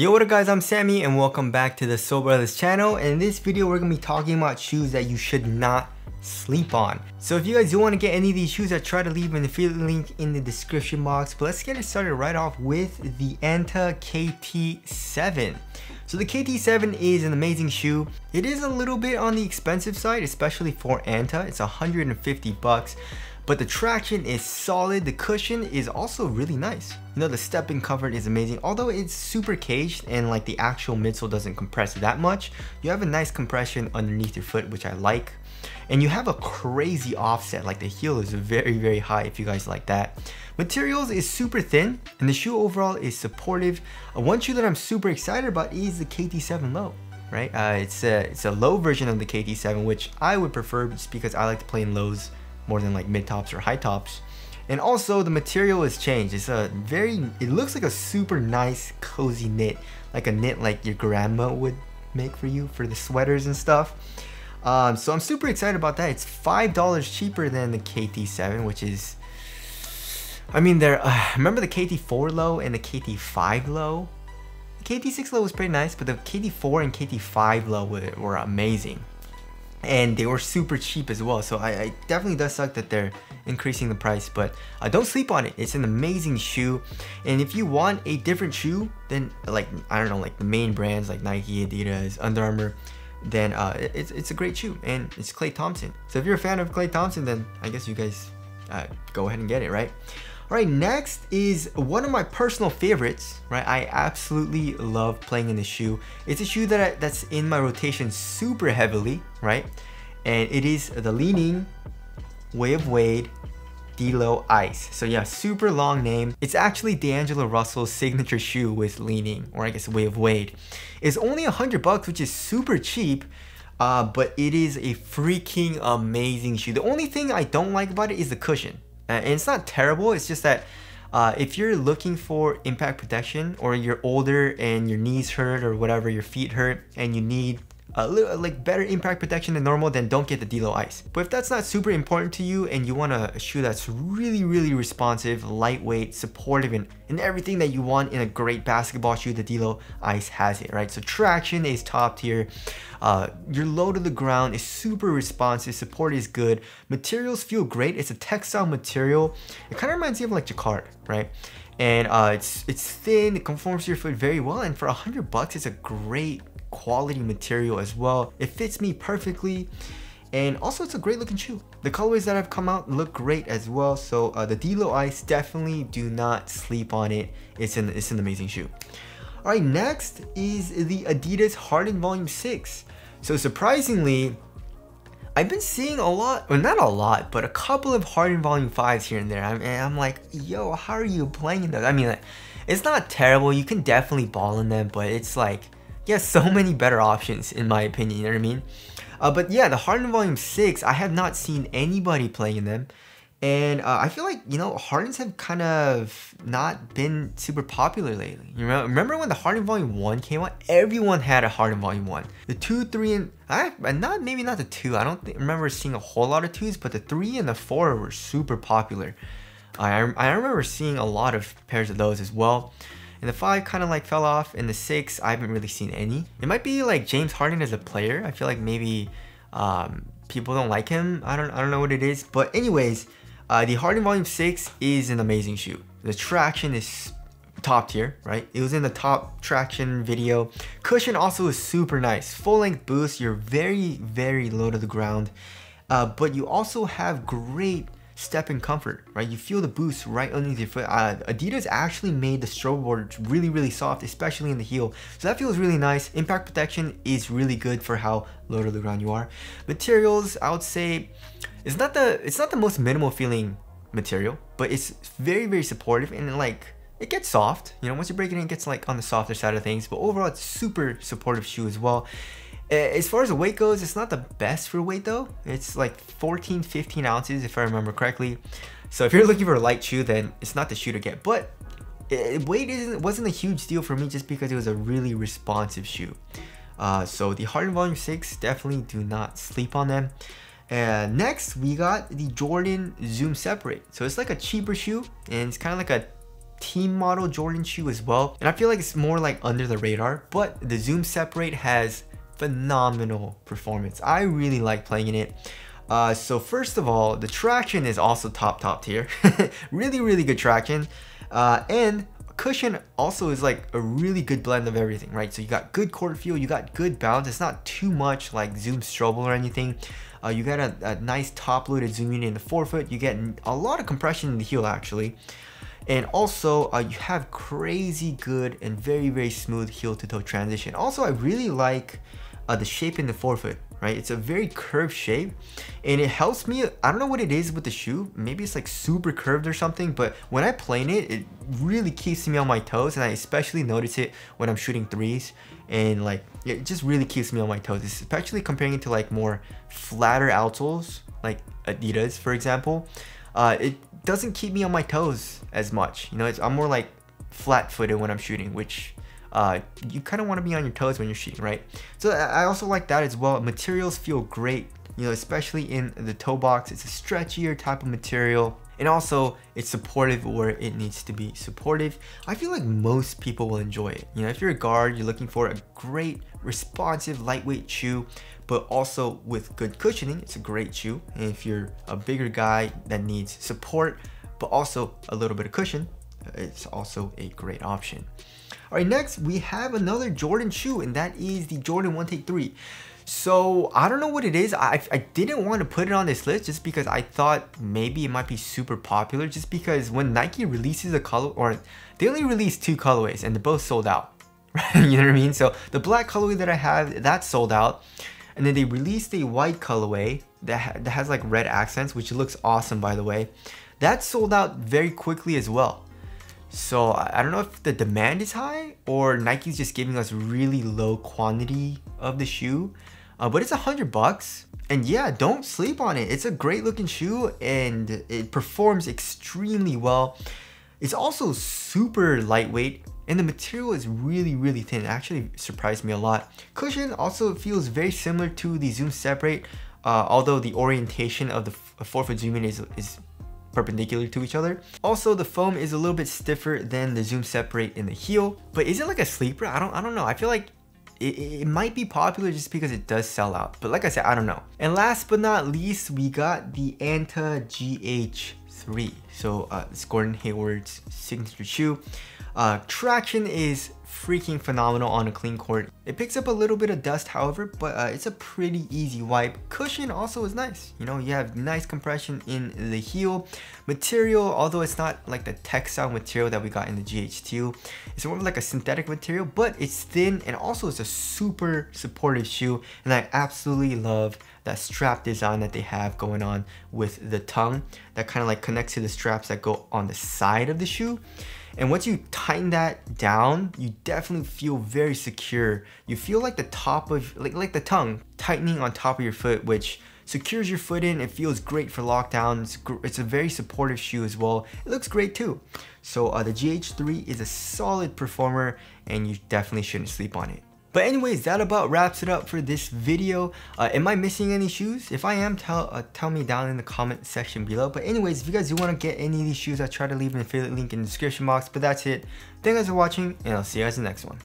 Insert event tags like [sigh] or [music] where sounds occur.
Yo what up guys, I'm Sammy and welcome back to the Sole Brothers channel and in this video we're to be talking about shoes that you should not sleep on. So if you guys do want to get any of these shoes, I try to leave an affiliate link in the description box. But let's get it started right off with the Anta KT7. So the KT7 is an amazing shoe. It is a little bit on the expensive side, especially for Anta. It's 150 bucks but the traction is solid. The cushion is also really nice. You know, the step-in comfort is amazing. Although it's super caged and like the actual midsole doesn't compress that much, you have a nice compression underneath your foot, which I like. And you have a crazy offset, like the heel is very, very high if you guys like that. Materials is super thin and the shoe overall is supportive. Uh, one shoe that I'm super excited about is the KT7 Low right? Uh, it's a it's a low version of the KT7, which I would prefer just because I like to play in lows more than like mid tops or high tops. And also the material has changed. It's a very, it looks like a super nice cozy knit, like a knit like your grandma would make for you for the sweaters and stuff. Um, so I'm super excited about that. It's $5 cheaper than the KT7, which is, I mean, there. Uh, remember the KT4 low and the KT5 low? The KT6 low was pretty nice, but the KT4 and KT5 low were, were amazing and they were super cheap as well. So I, I, definitely does suck that they're increasing the price but uh, don't sleep on it. It's an amazing shoe. And if you want a different shoe than like I don't know like the main brands like Nike Adidas Under Armour then uh, it's, it's a great shoe and it's Klay Thompson. So if you're a fan of Klay Thompson then I guess you guys uh, go ahead and get it right all right, next is one of my personal favorites, right? I absolutely love playing in this shoe. It's a shoe that I, that's in my rotation super heavily, right? And it is the Li-Ning Way of Wade DLO Ice. So yeah, super long name. It's actually D'Angelo Russell's signature shoe with Li-Ning, or I guess Way of Wade. It's only a hundred bucks, which is super cheap. Uh, but it is a freaking amazing shoe. The only thing I don't like about it is the cushion and it's not terrible. It's just that uh, if you're looking for impact protection or you're older and your knees hurt or whatever, your feet hurt and you need a little like better impact protection than normal, then don't get the DLO Ice. But if that's not super important to you and you want a shoe that's really, really responsive, lightweight, supportive, and, and everything that you want in a great basketball shoe, the DLO Ice has it, right? So traction is top tier. Uh, your low to the ground is super responsive, support is good, materials feel great. It's a textile material. It kind of reminds me of like Jacquard, right? And uh, it's it's thin, it conforms to your foot very well, and for a hundred bucks, it's a great quality material as well. It fits me perfectly. And also it's a great looking shoe. The colorways that have come out look great as well. So uh, the DLO Ice, definitely do not sleep on it. It's an, it's an amazing shoe. All right, next is the Adidas Harden Volume 6. So surprisingly, I've been seeing a lot, well not a lot, but a couple of Harden Volume 5s here and there. I'm, and I'm like, yo, how are you playing those? I mean, like, it's not terrible. You can definitely ball in them, but it's like, yeah, so [laughs] many better options in my opinion, you know what I mean? Uh, but yeah, the Harden Volume 6, I have not seen anybody playing in them. And uh, I feel like, you know, Hardens have kind of not been super popular lately. You remember, remember when the Harden Volume 1 came out? Everyone had a Harden Volume 1. The 2, 3, and... I, not Maybe not the 2. I don't think, remember seeing a whole lot of 2s, but the 3 and the 4 were super popular. I, I remember seeing a lot of pairs of those as well. And the 5 kind of like fell off. And the 6, I haven't really seen any. It might be like James Harden as a player. I feel like maybe um, people don't like him. I don't, I don't know what it is. But anyways, uh, the Harden Volume 6 is an amazing shoe. The traction is top tier, right? It was in the top traction video. Cushion also is super nice. Full length boost, you're very, very low to the ground. Uh, but you also have great step in comfort, right? You feel the boost right underneath your foot. Uh, Adidas actually made the Strobel board really, really soft, especially in the heel. So that feels really nice. Impact protection is really good for how low to the ground you are. Materials, I would say, it's not the it's not the most minimal feeling material, but it's very very supportive and like it gets soft. You know, once you break it in, it gets like on the softer side of things. But overall, it's super supportive shoe as well. As far as the weight goes, it's not the best for weight though. It's like 14, 15 ounces if I remember correctly. So if you're looking for a light shoe, then it's not the shoe to get. But it, weight isn't wasn't a huge deal for me just because it was a really responsive shoe. Uh, so the Harden Volume 6, definitely do not sleep on them. And next, we got the Jordan Zoom Separate. So it's like a cheaper shoe, and it's kind of like a team model Jordan shoe as well. And I feel like it's more like under the radar, but the Zoom Separate has phenomenal performance. I really like playing in it. Uh, so first of all, the traction is also top, top tier. [laughs] really, really good traction. Uh, and cushion also is like a really good blend of everything, right? So you got good court feel, you got good bounce. It's not too much like Zoom Strobel or anything. Uh, you got a, a nice top-loaded zoom unit in the forefoot. You get a lot of compression in the heel actually. And also, uh, you have crazy good and very, very smooth heel to toe transition. Also, I really like uh, the shape in the forefoot right? It's a very curved shape and it helps me. I don't know what it is with the shoe. Maybe it's like super curved or something, but when I plane it, it really keeps me on my toes and I especially notice it when I'm shooting threes and like it just really keeps me on my toes, especially comparing it to like more flatter outsoles like Adidas, for example. Uh, it doesn't keep me on my toes as much. You know, I'm more like flat footed when I'm shooting, which uh, you kind of want to be on your toes when you're shooting, right? So I also like that as well. Materials feel great, you know, especially in the toe box. It's a stretchier type of material. And also, it's supportive where it needs to be supportive. I feel like most people will enjoy it. You know, if you're a guard, you're looking for a great, responsive, lightweight shoe, but also with good cushioning, it's a great shoe. And if you're a bigger guy that needs support, but also a little bit of cushion, it's also a great option. All right, next we have another Jordan shoe and that is the Jordan 1 Take 3. So I don't know what it is. I, I didn't want to put it on this list just because I thought maybe it might be super popular just because when Nike releases a color or they only release two colorways and they're both sold out. [laughs] you know what I mean? So the black colorway that I have, that's sold out. And then they released a white colorway that, ha that has like red accents, which looks awesome by the way. That sold out very quickly as well. So I don't know if the demand is high or Nike's just giving us really low quantity of the shoe, uh, but it's a hundred bucks. And yeah, don't sleep on it. It's a great looking shoe and it performs extremely well. It's also super lightweight and the material is really, really thin. It actually surprised me a lot. Cushion also feels very similar to the Zoom Separate, uh, although the orientation of the forefoot zoom in is, is perpendicular to each other. Also, the foam is a little bit stiffer than the Zoom Separate in the heel, but is it like a sleeper? I don't, I don't know. I feel like it, it, might be popular just because it does sell out. But like I said, I don't know. And last but not least, we got the Anta GH3. So uh, it's Gordon Hayward's signature shoe. Uh, traction is freaking phenomenal on a clean court. It picks up a little bit of dust however, but uh, it's a pretty easy wipe. Cushion also is nice. You know, you have nice compression in the heel. Material, although it's not like the textile material that we got in the GH2, it's more of like a synthetic material, but it's thin and also it's a super supportive shoe. And I absolutely love that strap design that they have going on with the tongue that kind of like connects to the straps that go on the side of the shoe. And once you tighten that down, you definitely feel very secure. You feel like the top of, like, like the tongue tightening on top of your foot, which secures your foot in. It feels great for lockdown. It's, it's a very supportive shoe as well. It looks great too. So uh, the GH3 is a solid performer and you definitely shouldn't sleep on it. But anyways, that about wraps it up for this video. Uh, am I missing any shoes? If I am, tell uh, tell me down in the comment section below. But anyways, if you guys do want to get any of these shoes, I try to leave an affiliate link in the description box. But that's it. Thank you guys for watching, and I'll see you guys in the next one.